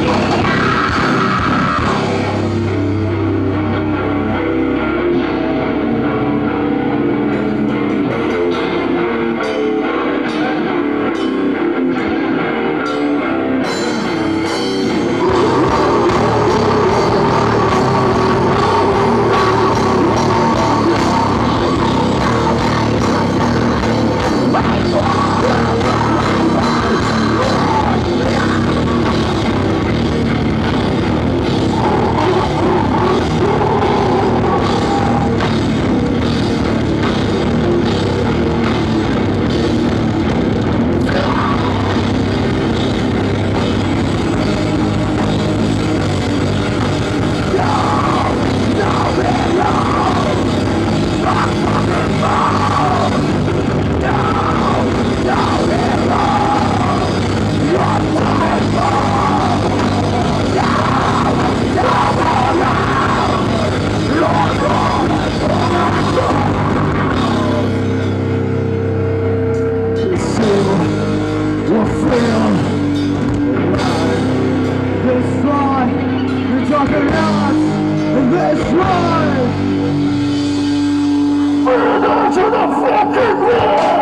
Yeah! fucking in this life. Into the fucking wall!